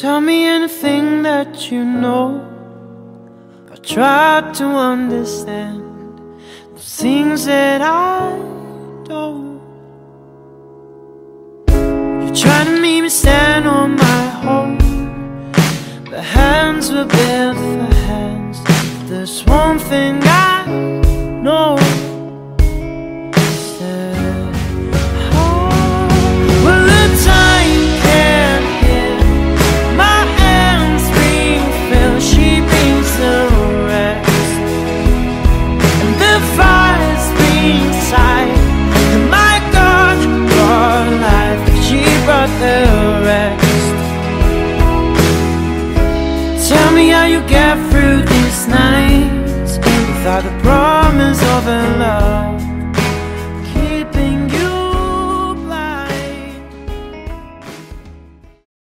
Tell me anything that you know. I try to understand the things that I don't. You try to make me stand on my own. The hands were built for hands. There's one thing I know. The rest. Tell me how you get through these nights without the love.